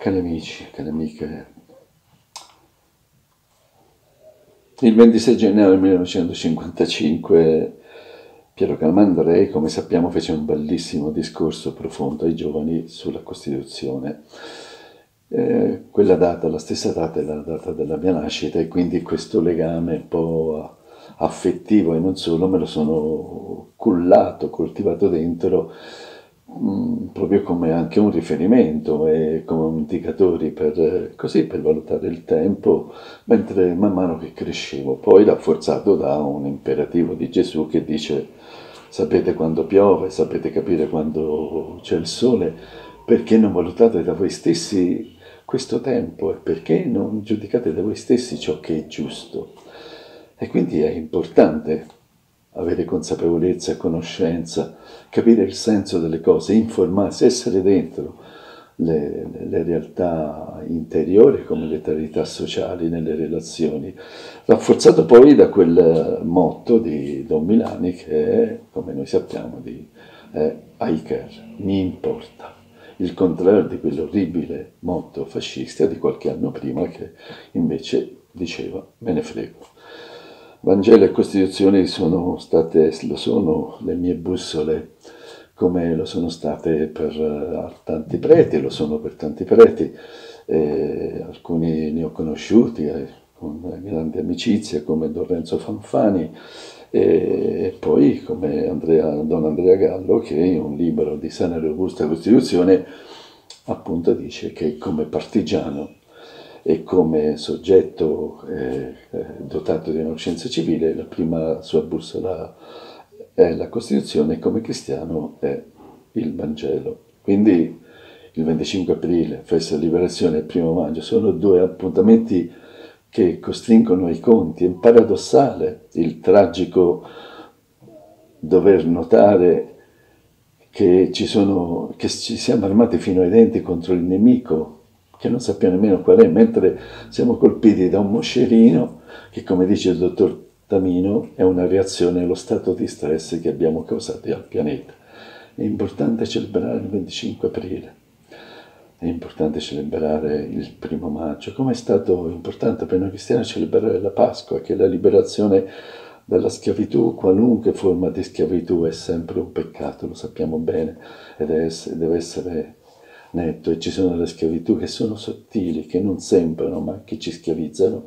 Cari amici, cari amiche, il 26 gennaio 1955 Piero Calmandrei, come sappiamo, fece un bellissimo discorso profondo ai giovani sulla Costituzione. Eh, quella data, la stessa data è la data della mia nascita e quindi questo legame un po' affettivo e non solo me lo sono cullato, coltivato dentro Mm, proprio come anche un riferimento e come indicatori per, così, per valutare il tempo, mentre man mano che crescevo, poi rafforzato da un imperativo di Gesù che dice sapete quando piove, sapete capire quando c'è il sole, perché non valutate da voi stessi questo tempo e perché non giudicate da voi stessi ciò che è giusto. E quindi è importante avere consapevolezza e conoscenza, capire il senso delle cose, informarsi, essere dentro le, le, realtà interiori come le realtà sociali nelle relazioni, rafforzato poi da quel motto di Don Milani che è, come noi sappiamo, di eh, I care, mi importa, il contrario di quell'orribile motto fascista di qualche anno prima che invece diceva me ne frego. Vangelo e Costituzione sono state, lo sono le mie bussole, come lo sono state per uh, tanti preti, lo sono per tanti preti, eh, alcuni ne ho conosciuti eh, con grande amicizia, come Don Renzo Fanfani, e poi come Andrea, Don Andrea Gallo, che in un libro di sana e robusta Costituzione appunto dice che come partigiano e come soggetto eh, eh, dotato di una coscienza civile, la prima sua bussola è la Costituzione e come cristiano è il Vangelo. Quindi il 25 aprile, festa della liberazione e il primo maggio sono due appuntamenti che costringono i conti. È paradossale il tragico dover notare che ci, sono, che ci siamo armati fino ai denti contro il nemico che non sappiamo nemmeno qual è, mentre siamo colpiti da un moscerino che, come dice il dottor Tamino, è una reazione allo stato di stress che abbiamo causato al pianeta. È importante celebrare il 25 aprile, è importante celebrare il primo maggio, come è stato importante per noi cristiani celebrare la Pasqua, che è la liberazione dalla schiavitù, qualunque forma di schiavitù è sempre un peccato, lo sappiamo bene, ed deve essere netto e ci sono delle schiavitù che sono sottili, che non sembrano, ma che ci schiavizzano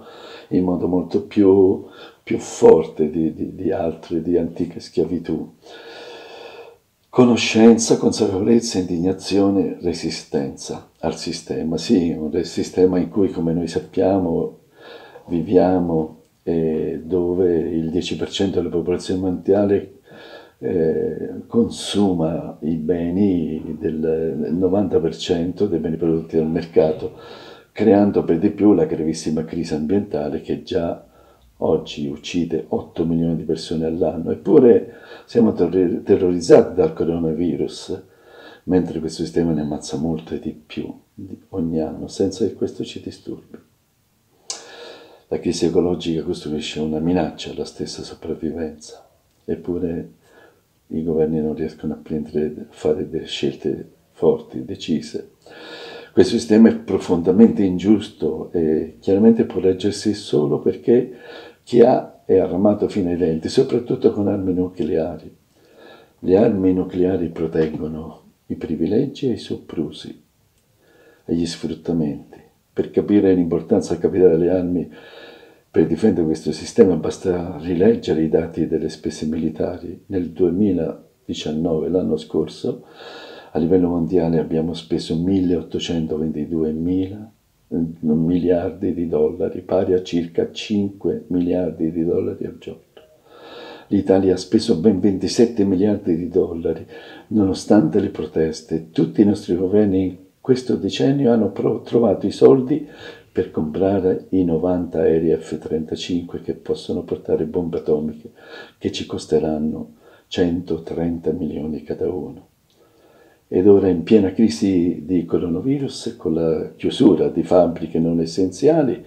in modo molto più, più forte di, di, di altre, di antiche schiavitù. Conoscenza, consapevolezza, indignazione, resistenza al sistema. Sì, un sistema in cui, come noi sappiamo, viviamo e dove il 10% della popolazione mondiale eh, consuma i beni del 90% dei beni prodotti dal mercato, creando per di più la gravissima crisi ambientale che già oggi uccide 8 milioni di persone all'anno. Eppure siamo ter- terrorizzati dal coronavirus, mentre questo sistema ne ammazza molte di più ogni anno, senza che questo ci disturbi. La crisi ecologica costruisce una minaccia alla stessa sopravvivenza, eppure i governi non riescono a, prendere, fare delle scelte forti, decise. Questo sistema è profondamente ingiusto e chiaramente può reggersi solo perché chi ha è armato fino ai denti, soprattutto con armi nucleari. Le armi nucleari proteggono i privilegi e i soprusi e gli sfruttamenti. Per capire l'importanza capitale delle armi per difendere questo sistema basta rileggere i dati delle spese militari. Nel 2019, l'anno scorso, a livello mondiale abbiamo speso 1822 mila eh, miliardi di dollari, pari a circa 5 miliardi di dollari al giorno. L'Italia ha speso ben 27 miliardi di dollari, nonostante le proteste. Tutti i nostri governi questo decennio hanno trovato i soldi per comprare i 90 aerei F-35 che possono portare bombe atomiche che ci costeranno 130 milioni cada uno. Ed ora in piena crisi di coronavirus, con la chiusura di fabbriche non essenziali,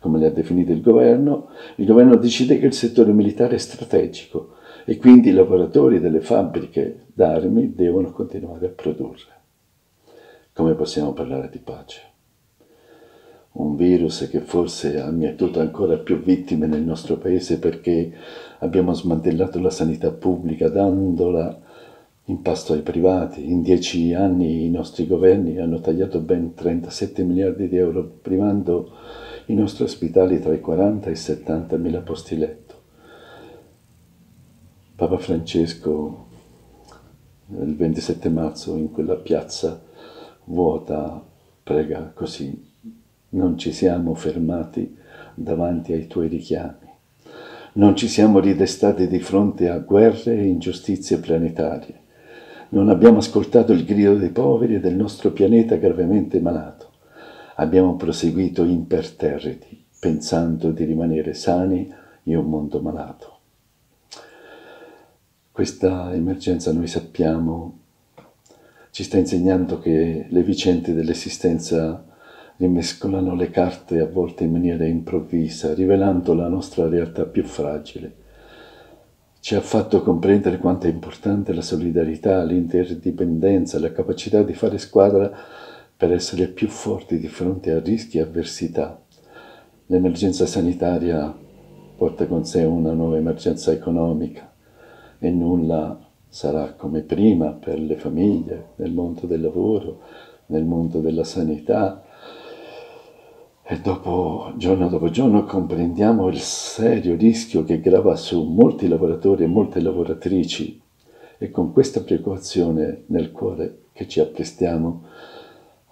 come le ha definite il governo, il governo decide che il settore militare è strategico e quindi i lavoratori delle fabbriche d'armi devono continuare a produrre. Come possiamo parlare di pace? virus che forse ha mietuto ancora più vittime nel nostro paese perché abbiamo smantellato la sanità pubblica dandola in pasto ai privati. In dieci anni i nostri governi hanno tagliato ben 37 miliardi di euro, privando i nostri ospitali tra i 40 e i 70 mila posti letto. Papa Francesco il 27 marzo in quella piazza vuota prega così. Non ci siamo fermati davanti ai tuoi richiami. Non ci siamo ridestati di fronte a guerre e ingiustizie planetarie non abbiamo ascoltato il grido dei poveri e del nostro pianeta gravemente malato. Abbiamo proseguito imperterriti, pensando di rimanere sani in un mondo malato. Questa emergenza noi sappiamo ci sta insegnando che le vicende dell'esistenza rimescolano le carte a volte in maniera improvvisa, rivelando la nostra realtà più fragile ci ha fatto comprendere quanto è importante la solidarietà, l'interdipendenza, la capacità di fare squadra per essere più forti di fronte a rischi e avversità. L'emergenza sanitaria porta con sé una nuova emergenza economica e nulla sarà come prima per le famiglie, nel mondo del lavoro, nel mondo della sanità, e dopo, giorno dopo giorno comprendiamo il serio rischio che grava su molti lavoratori e molte lavoratrici e con questa preoccupazione nel cuore che ci apprestiamo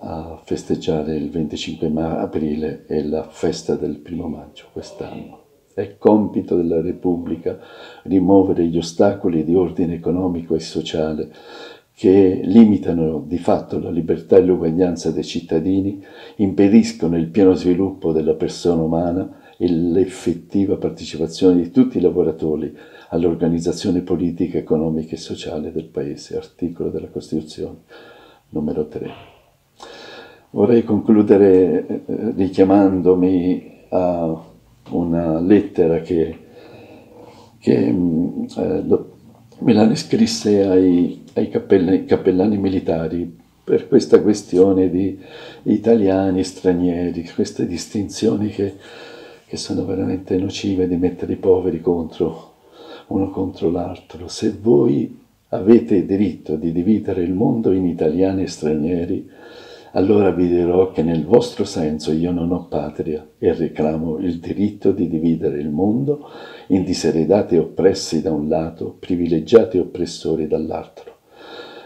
a festeggiare il 25 aprile e la festa del primo maggio quest'anno. È compito della Repubblica rimuovere gli ostacoli di ordine economico e sociale che limitano di fatto la libertà e l'uguaglianza dei cittadini, impediscono il pieno sviluppo della persona umana e l'effettiva partecipazione di tutti i lavoratori all'organizzazione politica, economica e sociale del Paese, articolo della Costituzione numero 3. Vorrei concludere eh, richiamandomi a una lettera che, che mm, eh, Milano scrisse ai, ai cappellani, cappellani militari per questa questione di italiani, stranieri, queste distinzioni che, che, sono veramente nocive di mettere i poveri contro uno contro l'altro. Se voi avete diritto di dividere il mondo in italiani e stranieri, allora vi dirò che nel vostro senso io non ho patria e reclamo il diritto di dividere il mondo in diseredati e oppressi da un lato, privilegiati e oppressori dall'altro.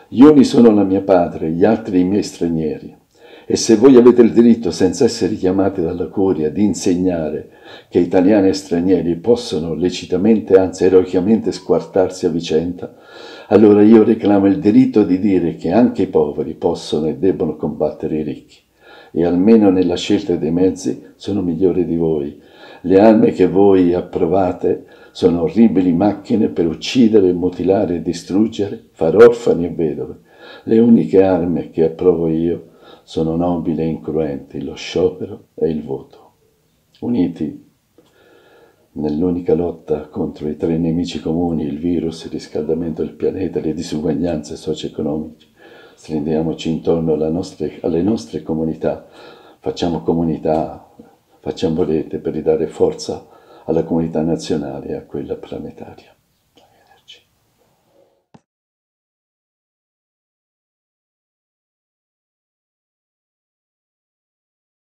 Gli uni sono la mia patria, gli altri i miei stranieri. E se voi avete il diritto, senza essere chiamati dalla curia, di insegnare che italiani e stranieri possono lecitamente, anzi eroicamente squartarsi a vicenda, allora io reclamo il diritto di dire che anche i poveri possono e debbono combattere i ricchi. E almeno nella scelta dei mezzi sono migliori di voi. Le armi che voi approvate sono orribili macchine per uccidere, mutilare e distruggere, far orfani e vedove. Le uniche armi che approvo io sono nobili e incruenti, lo sciopero e il voto. Uniti nell'unica lotta contro i tre nemici comuni, il virus, il riscaldamento del pianeta, le disuguaglianze socio-economiche, stringiamoci intorno nostre, alle nostre comunità, facciamo comunità, facciamo rete per ridare forza alla comunità nazionale e a quella planetaria.